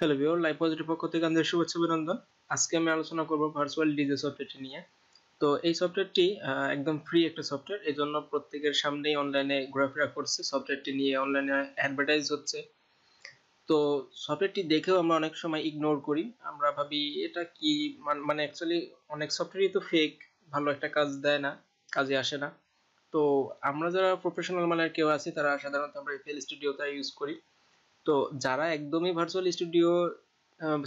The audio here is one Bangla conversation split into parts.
হ্যালো ভিউয়ার লাইভ পজিটিভ পক্ষ থেকে আমাদের শুভেচ্ছা অভিনন্দন। আজকে আমি আলোচনা করব ভার্চুয়াল ডিজে সফটওয়্যারটি নিয়ে। তো এই সফটওয়্যারটি একদম ফ্রি একটা সফটওয়্যার এই জন্য প্রত্যেকের সামনেই অনলাইনে ঘোরাফেরা করছে। সফটওয়্যারটি নিয়ে অনলাইনে অ্যাডভার্টাইজ হচ্ছে। তো সফটওয়্যারটি দেখেও আমরা অনেক সময় ইগনোর করি। আমরা ভাবি, এটা কি? মানে অ্যাকচুয়ালি অনেক সফটওয়্যারই তো ফেক ভালো একটা কাজ দেয় না, কাজে আসে না। তো আমরা যারা প্রফেশনাল মানের কেউ আছি, তারা সাধারণত আমরা এফএল স্টুডিওটা ইউজ করি। তো যারা একদমই virtual studio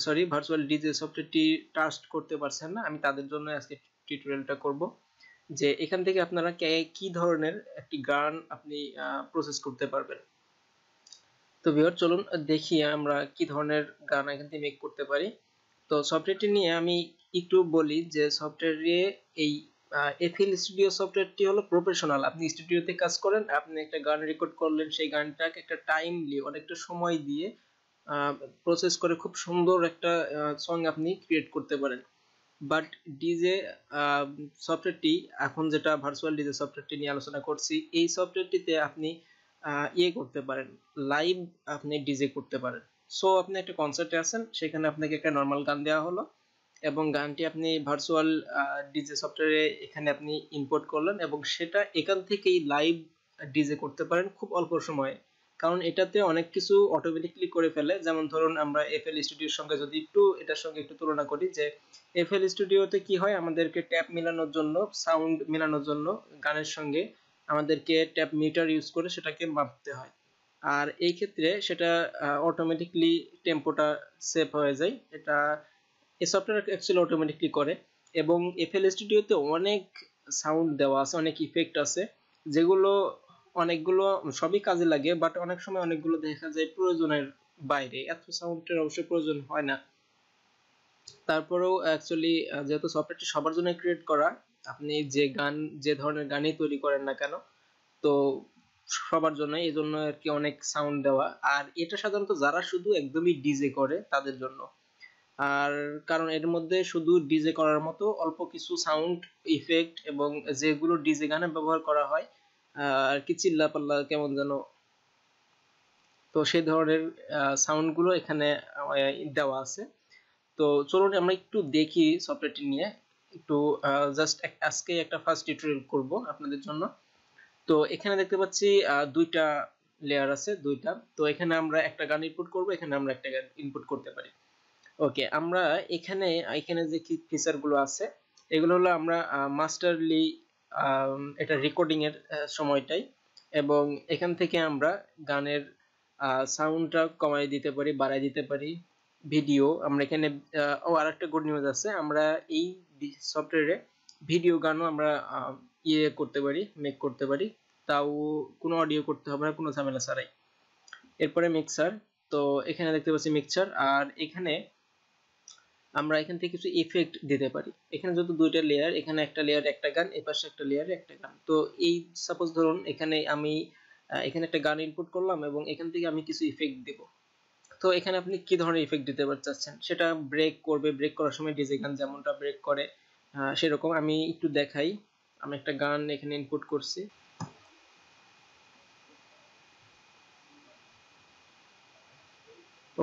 sorry virtual DJ সফটওয়্যারটি ট্রাস্ট করতে পারছেন না, আমি তাদের জন্য আজকে টিউটোরিয়ালটা করব। যে এখান থেকে আপনারা কি ধরনের একটি গান আপনি প্রসেস করতে পারবেন। তো ভিউয়ার চলুন দেখি আমরা কি ধরনের গান এখান থেকে মেক করতে পারি। তো সফটওয়্যারটি নিয়ে আমি একটু বলি যে সফটওয়্যারে এই এফএল স্টুডিও সফটওয়্যারটি হলো প্রফেশনাল আপনি স্টুডিওতে কাজ করেন, আপনি একটা গান রেকর্ড করলেন, সেই গানটাকে একটা টাইমলি অনেকটা সময় দিয়ে প্রসেস করে খুব সুন্দর একটা সং আপনি ক্রিয়েট করতে পারেন। বাট ডিজে সফটওয়্যারটি এখন যেটা ভার্চুয়াল ডিজে সফটওয়্যারটি নিয়ে আলোচনা করছি, এই সফটওয়্যারটিতে আপনি ইয়ে করতে পারেন। লাইভ আপনি ডিজে করতে পারেন। সো আপনি একটা কনসার্টে আছেন, সেখানে আপনাকে একটা নর্মাল গান দেওয়া হলো। এবং গানটি আপনি ভার্চুয়াল ডিজে সফটওয়্যারে এখানে আপনি ইম্পোর্ট করলেন এবং সেটা এখান থেকেই লাইভ ডিজে করতে পারেন খুব অল্প সময়ে। কারণ এটাতে অনেক কিছু অটোমেটিকলি করে ফেলে। যেমন ধরুন আমরা এফএল স্টুডিওর সঙ্গে যদি একটু, এটার সঙ্গে একটু তুলনা করি যে এফএল স্টুডিওতে কি হয়? আমাদেরকে ট্যাপ মেলানোর জন্য সাউন্ড মেলানোর জন্য গানের সঙ্গে আমাদেরকে ট্যাপ মিটার ইউজ করে সেটাকে মাপতে হয়। আর এই ক্ষেত্রে সেটা অটোমেটিকলি টেম্পোটা সেভ হয়ে যায়। এটা এই সফটওয়্যার অ্যাকচুয়ালি অটোমেটিকলি করে এবং এফএল স্টুডিওতে অনেক সাউন্ড দেওয়া আছে, অনেক ইফেক্ট আছে, যেগুলো অনেকগুলো সবই কাজে লাগে বাট অনেক সময় অনেকগুলো দেখা যায় প্রয়োজনের বাইরে। এত সাউন্ডের অবশ্যই প্রয়োজন হয় না। তারপরেও অ্যাকচুয়ালি যেহেতু সফটওয়্যারটি সবার জন্য ক্রিয়েট করা, আপনি যে গান, যে ধরনের গানই তৈরি করেন না কেন, তো সবার জন্য এই জন্য আর কি অনেক সাউন্ড দেওয়া। আর এটা সাধারণত যারা শুধু একদমই ডিজে করে, তাদের জন্য। আর কারণ এর মধ্যে শুধু ডিজে করার মতো অল্প কিছু সাউন্ড ইফেক্ট এবং যেগুলো ডিজে গানে ব্যবহার করা হয় আর কি চিল্লা পাল্লা কেমন যেন। তো সেই ধরনের সাউন্ডগুলো এখানে দেওয়া আছে। তো চলুন আমরা একটু দেখি সফটওয়্যারটি নিয়ে। একটু জাস্ট আজকে একটা ফার্স্ট টিউটোরিয়াল করব আপনাদের জন্য। তো এখানে দেখতে পাচ্ছি দুইটা লেয়ার আছে, দুইটা। তো এখানে আমরা একটা গান ইনপুট করব, এখানে আমরা একটা গান ইনপুট করতে পারি। ওকে আমরা এখানে এখানে যে কি ফিচারগুলো আছে, এগুলো হলো আমরা মাস্টারলি এটা রেকর্ডিং এর সময়টাই এবং এখান থেকে আমরা গানের সাউন্ডটা কমাই দিতে পারি বাড়াই দিতে পারি ভিডিও আমরা এখানে ও, আরেকটা গুড নিউজ আছে, আমরা এই সফটওয়্যারে ভিডিও গানও আমরা ইয়ে করতে পারি মেক করতে পারি, তাও কোনো অডিও করতে হবে না, কোনো ঝামেলা ছাড়াই। এরপরে মিক্সার তো এখানে দেখতে পাচ্ছি মিক্সার আর এখানে আমরা এখান থেকে কিছু ইফেক্ট দিতে পারি। এখানে যেহেতু দুইটা লেয়ার এখানে একটা লেয়ার একটা গান এই পাশে একটা লেয়ারে একটা গান। তো এই সাপোজ ধরুন, এখানে আমি এখানে একটা গান ইনপুট করলাম এবং এখান থেকে আমি কিছু ইফেক্ট দেব। তো এখানে আপনি কি ধরনের ইফেক্ট দিতে চাচ্ছেন? সেটা ব্রেক করবে ব্রেক করার সময় ডিজে গান যেমনটা ব্রেক করে সেরকম। আমি একটু দেখাই। আমি একটা গান এখানে ইনপুট করছি।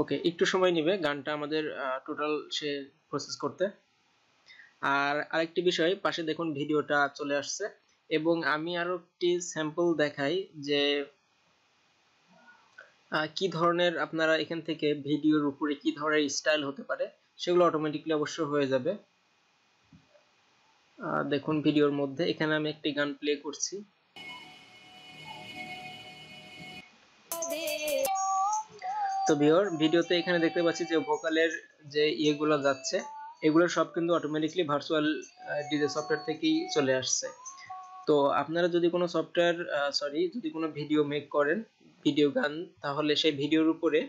ওকে, একটু সময় নেবে, গানটা আমাদের টোটাল সে প্রসেস করতে। আর আরেকটি বিষয়, পাশে দেখুন ভিডিওটা চলে আসছে, এবং আমি আরও একটি স্যাম্পল দেখাই যে কি ধরনের আপনারা এখান থেকে ভিডিওর উপরে কি ধরনের স্টাইল হতে পারে, সেগুলো অটোমেটিকলি অবশ্য হয়ে যাবে। দেখুন ভিডিওর মধ্যে, এখানে আমি একটি গান প্লে করছি। তো ভিওর ভিডিওতে এখানে দেখতে পাচ্ছি যে ভোকালের যে ইয়েগুলো যাচ্ছে, এগুলো সব কিন্তু অটোমেটিকলি ভার্চুয়াল ডিজে সফটওয়্যার থেকেই চলে আসছে। তো আপনারা যদি কোনো সফটওয়্যার সরি যদি কোনো ভিডিও মেক করেন ভিডিও গান, তাহলে সেই ভিডিওর উপরে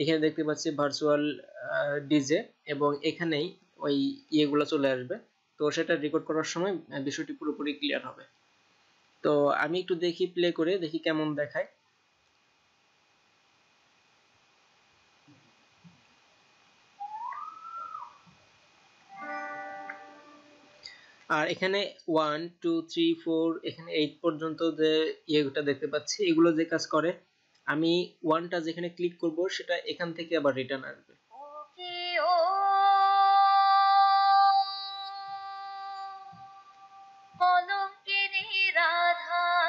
এখানে দেখতে পাচ্ছি ভার্চুয়াল ডিজে এবং এখানেই ওই ইয়েগুলো চলে আসবে। তো সেটা রেকর্ড করার সময় বিষয়টি পুরোপুরি ক্লিয়ার হবে। তো আমি একটু দেখি প্লে করে, দেখি কেমন দেখায়। আর এখানে ওয়ান টু থ্রি ফোর এখানে এইট পর্যন্ত যে ইয়েটা দেখতে পাচ্ছি, এগুলো যে কাজ করে, আমি ওয়ানটা যেখানে ক্লিক করব, সেটা এখান থেকে আবার রিটার্ন আসবে।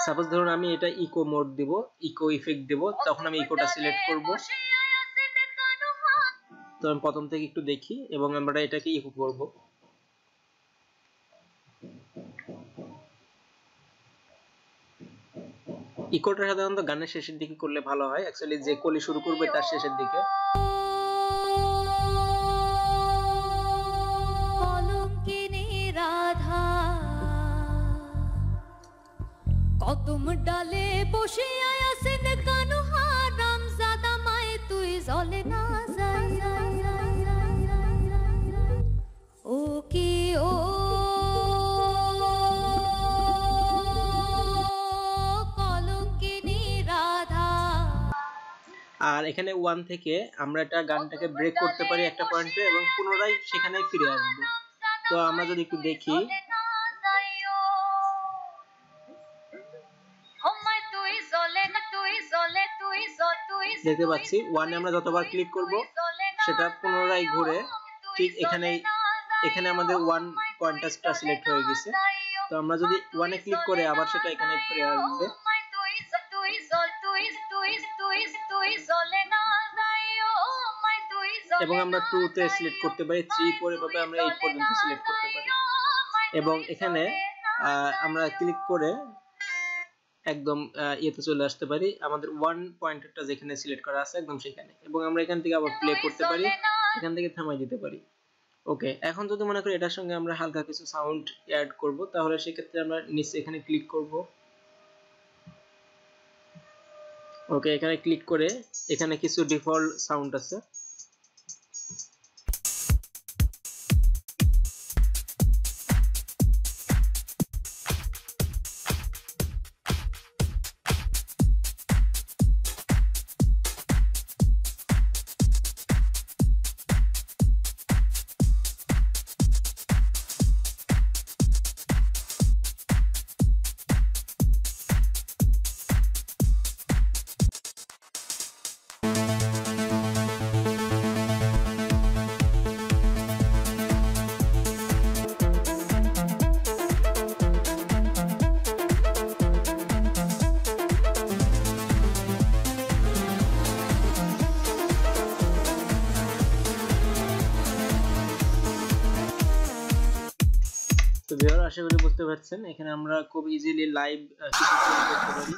সাপোজ ধরুন আমি এটা ইকো মোড দিব ইকো ইফেক্ট দিব, তখন আমি ইকোটা সিলেক্ট করব। তো আমি প্রথম থেকে একটু দেখি এবং আমরা এটাকে ইকো করব। ইকোটা সাধারণত গানের শেষের দিকে করলে ভালো হয়। অ্যাকচুয়ালি যে কলি শুরু করবে তার শেষের দিকে। কত ডালে বসে আর এখানে ওয়ান থেকে আমরা এটা গানটাকে ব্রেক করতে পারি একটা পয়েন্টে এবং পুনরায় সেখানে ফিরে আসব। তো আমরা যদি একটু দেখি। দেখতে পাচ্ছি। ওয়ানে আমরা যতবার ক্লিক করব সেটা পুনরায় ঘুরে ঠিক এখানে এখানে আমাদের ওয়ান পয়েন্টারটা সিলেক্ট হয়ে গেছে। তো আমরা যদি ওয়ানে ক্লিক করে আবার সেটা এখানে ফিরে আসবে। এবং আমরা টু তে সিলেক্ট করতে পারি থ্রি ফোর এভাবে আমরা এইট পর্যন্ত সিলেক্ট করতে পারি। এবং এখানে আমরা ক্লিক করে একদম ইয়েতে চলে আসতে পারি। আমাদের ওয়ান পয়েন্টারটা যেখানে সিলেক্ট করা আছে একদম সেখানে। এবং আমরা এখান থেকে আবার প্লে করতে পারি। এখান থেকে থামাই দিতে পারি। ওকে এখন যদি মনে করি এটার সঙ্গে আমরা হালকা কিছু সাউন্ড অ্যাড করব, তাহলে সেক্ষেত্রে আমরা নিচে এখানে ক্লিক করব। ওকে এখানে ক্লিক করে এখানে কিছু ডিফল্ট সাউন্ড আছে। তো ভিউয়ার আশা করি বুঝতে পারছেন এখানে আমরা খুব ইজিলি লাইভ করতে পারি।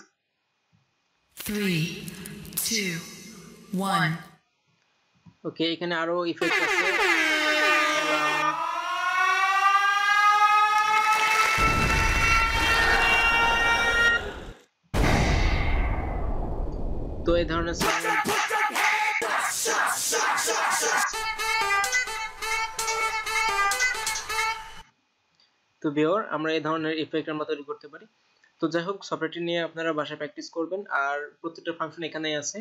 3 2 1 ওকে এখানে আরও ইফেক্ট আছে। তো এই ধরনের সাউন্ড তো ভিওর আমরা এই ধরনের ইফেক্ট আমরা তৈরি করতে পারি। তো যাই হোক সফটওয়্যারটি নিয়ে আপনারা বাসায় প্র্যাকটিস করবেন। আর প্রত্যেকটা ফাংশন এখানেই আছে।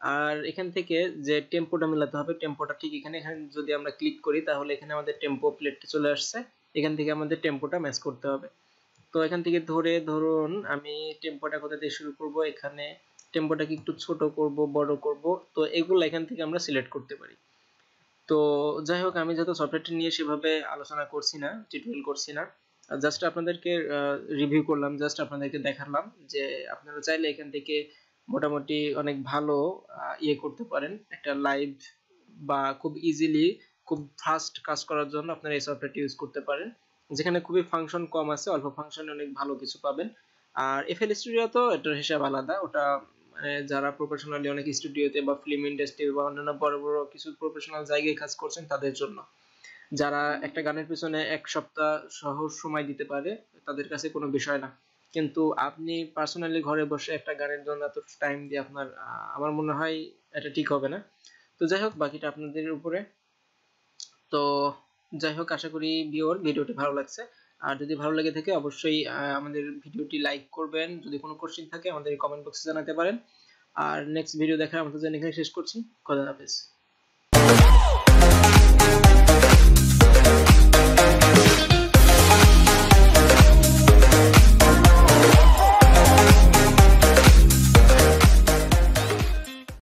আর এখান থেকে যে টেম্পোটা মেলাতে হবে টেম্পোটা ঠিক এখানে। এখানে যদি আমরা ক্লিক করি, তাহলে এখানে আমাদের টেম্পো প্লেটটা চলে আসছে। এখান থেকে আমাদের টেম্পোটা ম্যাচ করতে হবে। তো এখান থেকে ধরে ধরুন, আমি টেম্পোটা কোথা দিয়ে শুরু করব? এখানে টেম্পোটাকে একটু ছোট করব, বড় করব। তো এগুলো এখান থেকে আমরা সিলেক্ট করতে পারি। তো যাই হোক, আমি যেহেতু সফটওয়্যারটি নিয়ে সেভাবে আলোচনা করছি না টিউটোরিয়াল করছি না জাস্ট আপনাদেরকে রিভিউ করলাম জাস্ট আপনাদেরকে দেখালাম যে আপনারা চাইলে এখান থেকে মোটামুটি অনেক ভালো ইয়ে করতে পারেন। একটা লাইভ বা খুব ইজিলি খুব ফাস্ট কাজ করার জন্য আপনারা এই সফটওয়্যারটি ইউজ করতে পারেন। যেখানে খুবই ফাংশন কম আছে, অল্প ফাংশনে অনেক ভালো কিছু পাবেন। আর এফএল স্টুডিও তো এটার হিসাব আলাদা, ওটা মানে যারা প্রফেশনালি অনেক স্টুডিওতে বা ফিল্ম ইন্ডাস্ট্রি বা অন্যান্য বড় বড় কিছু প্রফেশনাল জায়গায় কাজ করছেন তাদের জন্য। যারা একটা গানের পিছনে এক সপ্তাহ সহজ সময় দিতে পারে, তাদের কাছে কোনো বিষয় না। কিন্তু আপনি পার্সোনালি ঘরে বসে একটা গানের জন্য এত টাইম দিয়ে আপনার আমার মনে হয় এটা ঠিক হবে না। তো যাই হোক, বাকিটা আপনাদের উপরে। তো যাই হোক, আশা করি ভিওর ভিডিওটি ভালো লাগছে। আর যদি ভালো লেগে থাকে অবশ্যই আমাদের ভিডিওটি লাইক করবেন। যদি কোনো কোশ্চেন থাকে আমাদের কমেন্ট বক্সে জানাতে পারেন। আর নেক্সট ভিডিও দেখার আমাদের জন্য এখানে শেষ করছি। খোদা হাফেজ।